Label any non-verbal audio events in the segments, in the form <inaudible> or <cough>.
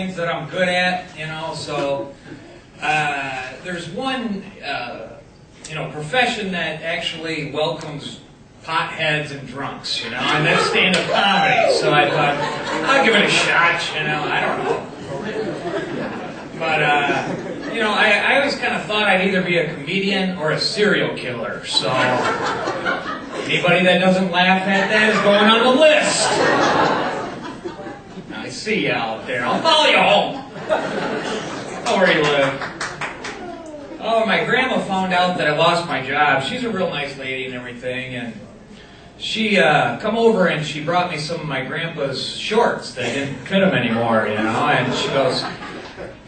things that I'm good at, you know. So uh, there's one, uh, you know, profession that actually welcomes potheads and drunks, you know, and that's stand-up comedy. So I thought I'll give it a shot, you know. I don't know, but uh, you know, I, I always kind of thought I'd either be a comedian or a serial killer. So anybody that doesn't laugh at that is going on the list. See you out there. I'll follow you home. Where you live. Oh, my grandma found out that I lost my job. She's a real nice lady and everything, and she uh, come over and she brought me some of my grandpa's shorts. They didn't fit him anymore, you know. And she goes,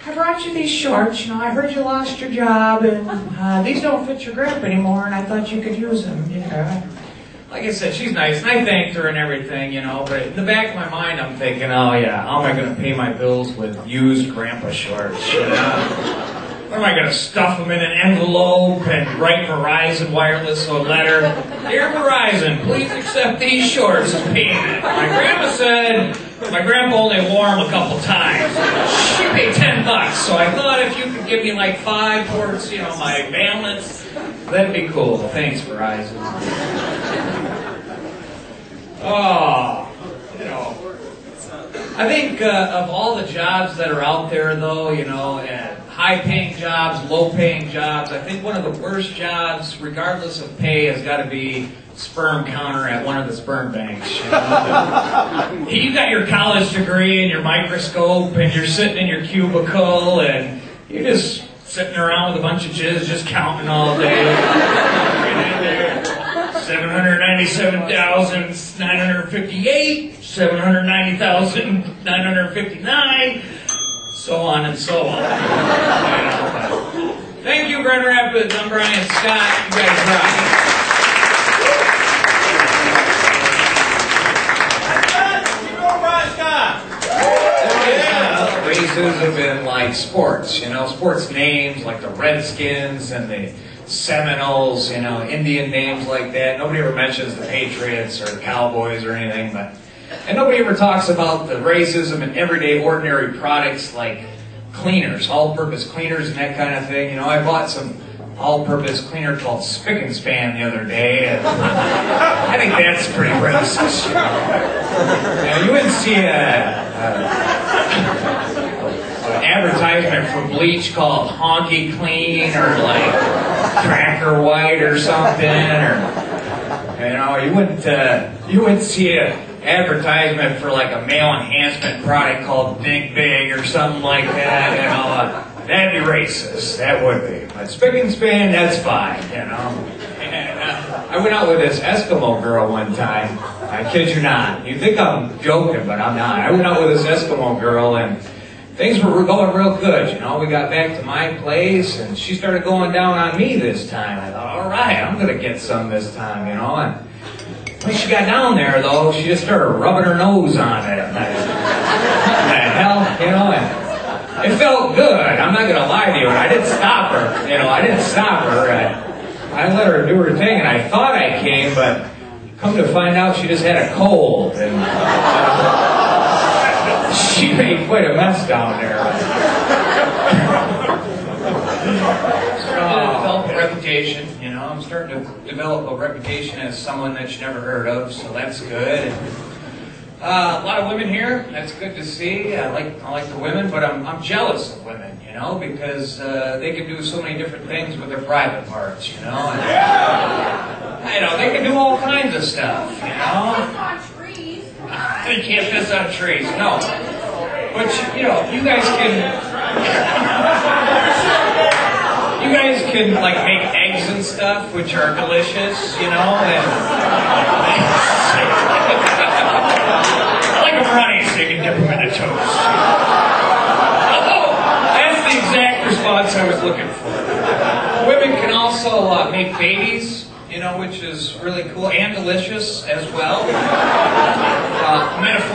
"I brought you these shorts. You know, I heard you lost your job, and uh, these don't fit your grandpa anymore. And I thought you could use them, you know." Like I said, she's nice, and I thanked her and everything, you know. But in the back of my mind, I'm thinking, "Oh yeah, how am I going to pay my bills with used grandpa shorts?" You know. Am I going to stuff them in an envelope and write Verizon Wireless a letter? Dear Verizon, please accept these shorts as payment. My grandma said my grandpa only wore them a couple times. She paid ten bucks, so I thought if you could give me like five towards, you know, my balance, that'd be cool. Thanks, Verizon. Oh, you know. I think uh, of all the jobs that are out there, though, you know, and high-paying jobs, low-paying jobs, I think one of the worst jobs, regardless of pay, has got to be sperm counter at one of the sperm banks. You, know? <laughs> you got your college degree and your microscope, and you're sitting in your cubicle, and you're just sitting around with a bunch of jizz, just counting all day. 797,958, 790,959, so on and so on. Thank you, Grand Rapids. I'm Bryan Scott. You guys rock. Racism in like sports, you know, sports names like the Redskins and the Seminoles, you know, Indian names like that. Nobody ever mentions the Patriots or the Cowboys or anything, but and nobody ever talks about the racism in everyday ordinary products like cleaners, all-purpose cleaners and that kind of thing. You know, I bought some all-purpose cleaner called Spic and Span the other day, and I think that's pretty racist. You, know? you, wouldn't see a, a advertisement for bleach called Honky Clean or like Cracker White or something, or you know, you wouldn't uh, you wouldn't see a advertisement for like a male enhancement product called Big Big or something like that. You know, uh, that'd be racist. That would be. But Spic and Span, that's fine. You know. And, uh, I went out with this Eskimo girl one time. I kid you not. You think I'm joking, but I'm not. I went out with this Eskimo girl and things were going real good. You know, we got back to my place, and she started going down on me this time. I thought, all right, I'm gonna get some this time, you know. And when she got down there, though, she just started rubbing her nose on it. And I, what the hell, you know? And it felt good. I'm not gonna lie to you. And I didn't stop her. You know, I didn't stop her. I, I let her do her thing, and I thought I came, but come to find out, she just had a cold. And, uh, <laughs> she made quite a mess down there. starting to develop a reputation, you know. I'm starting to develop a reputation as someone that you never heard of, so that's good. And, uh, a lot of women here. That's good to see. I like I like the women, but I'm I'm jealous of women, you know, because uh, they can do so many different things with their private parts, you know. And, you know, they can do all kinds of stuff, you know. Can't piss on trees, no. But you know, you guys can. You guys can like make eggs and stuff, which are delicious, you know, and I like them runny, so you can dip them in a toast. Oh, that's the exact response I was looking for. Women can also uh, make babies you know, which is really cool and delicious as well.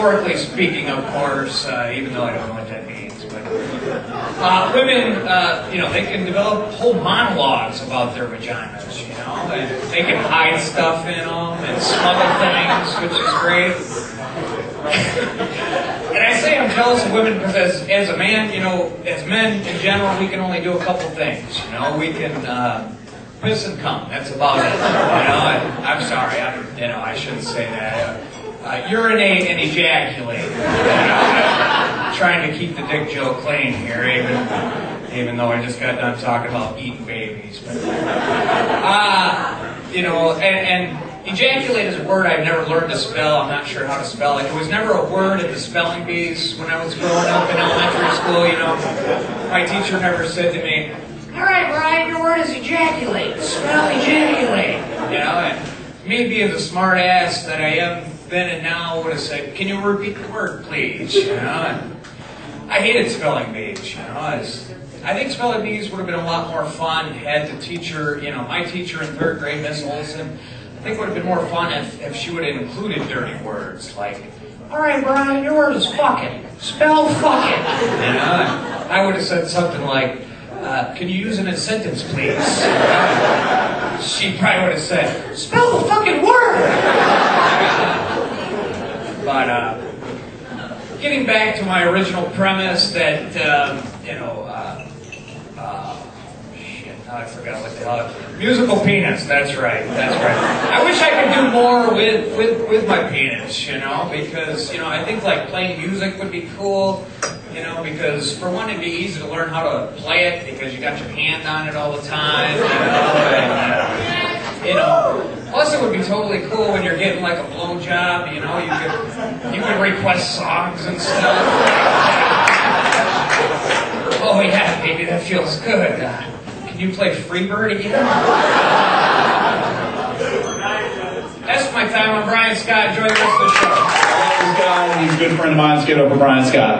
Metaphorically speaking, of course, uh, even though I don't know what that means. But uh, women, uh, you know, they can develop whole monologues about their vaginas. You know, and they can hide stuff in them and smuggle things, which is great. <laughs> and I say I'm jealous of women because as, as a man, you know, as men in general, we can only do a couple things. You know, we can uh, piss and come. That's about it. You know, I, I'm sorry. I, you know, I shouldn't say that. Uh, urinate and ejaculate. <laughs> Trying to keep the dick joke clean here, even even though I just got done talking about eating babies. But, uh, you know, and, and Ejaculate is a word I've never learned to spell. I'm not sure how to spell it. It was never a word at the spelling bees when I was growing up in elementary school, you know. My teacher never said to me, all right, Bryan, your word is ejaculate. Spell ejaculate. You know, and me being the smart ass that I am then and now would have said, can you repeat the word, please? You know, I hated spelling bees, you know. I, was, I think spelling bees would have been a lot more fun had the teacher, you know, my teacher in third grade, Miss Olson, I think it would have been more fun if, if she would have included dirty words like, all right, Bryan, your word is fucking. Spell fucking. You know, I would have said something like, uh, can you use it in a sentence, please? she probably would have said, spell the fucking word. But uh, getting back to my original premise that, um, you know, uh, uh, I forgot what the hell. Musical penis. That's right. That's right. I wish I could do more with with with my penis. You know, because you know I think like playing music would be cool. You know, because for one, it'd be easy to learn how to play it because you got your hand on it all the time. You know, and, uh, you know. Plus, it would be totally cool when you're getting like a blow job. You know, you could you could request songs and stuff. oh yeah, baby, that feels good. Uh, can you play Freebird again? That's my time. I'm Bryan Scott. Enjoy the rest of the show. Bryan Scott, he's a good friend of mine. Let's get over Bryan Scott.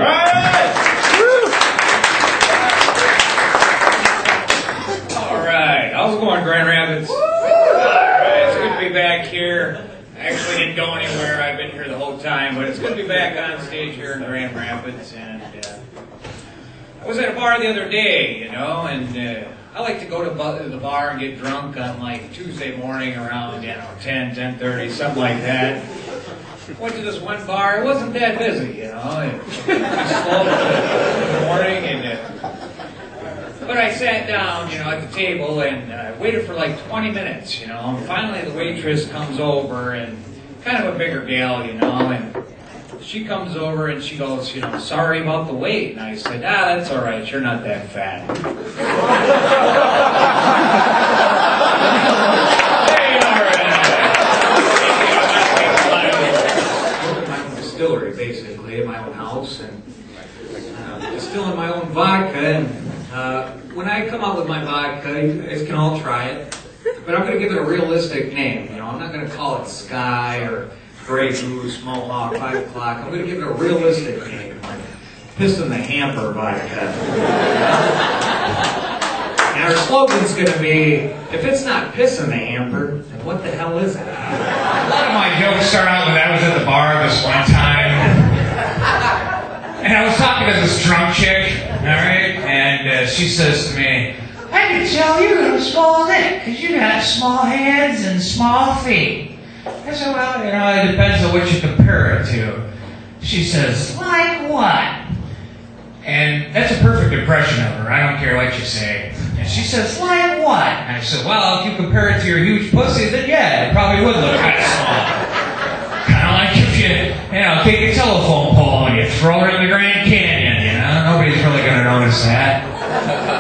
All right. How's it going, Grand Rapids? All right. It's good to be back here. Actually didn't go anywhere. I've been here the whole time, but it's good to be back on stage here in Grand Rapids. And uh, I was at a bar the other day, you know, and. Uh, I like to go to the bar and get drunk on like Tuesday morning around, you know, 10, 10.30, something like that. Went to this one bar. It wasn't that busy, you know. It was slow in the morning. And, uh, but I sat down, you know, at the table and uh, waited for like 20 minutes, you know. And finally the waitress comes over and kind of a bigger gal, you know, and she comes over and she goes, you know, sorry about the wait. And I said, ah, that's all right. You're not that fat. <laughs> my own distillery, basically, my own house, and uh, distilling my own vodka. And uh, when I come out with my vodka, you guys can all try it. But I'm going to give it a realistic name. You know, I'm not going to call it Skyy or Grey Goose, Mohawk, 5 o'clock. I'm going to give it a realistic name, like Piss in the Hamper vodka. and our slogan's going to be, if it's not Piss in the Hamper, then what the hell is it? A lot of my jokes start out with I was at the bar this one time. And I was talking to this drunk chick, all right? And uh, she says to me, I can tell you got a small dick because you got small hands and small feet. I said, well, you know, it depends on what you compare it to. She says, like what? And that's a perfect impression of her. I don't care what you say. And she says, like what? And I said, well, if you compare it to your huge pussy, then yeah, it probably would look kind of small. kind of like if you, you know, take a telephone pole and you throw it in the Grand Canyon, you know? Nobody's really going to notice that.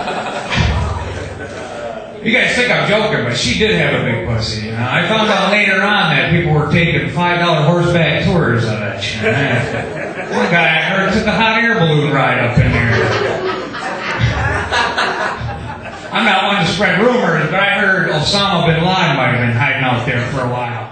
You guys think I'm joking, but she did have a big pussy. You know? I found out later on that people were taking five dollar horseback tours of it. You know? One guy I heard took a hot air balloon ride up in there. I'm not one to spread rumors, but I heard Osama bin Laden might have been hiding out there for a while.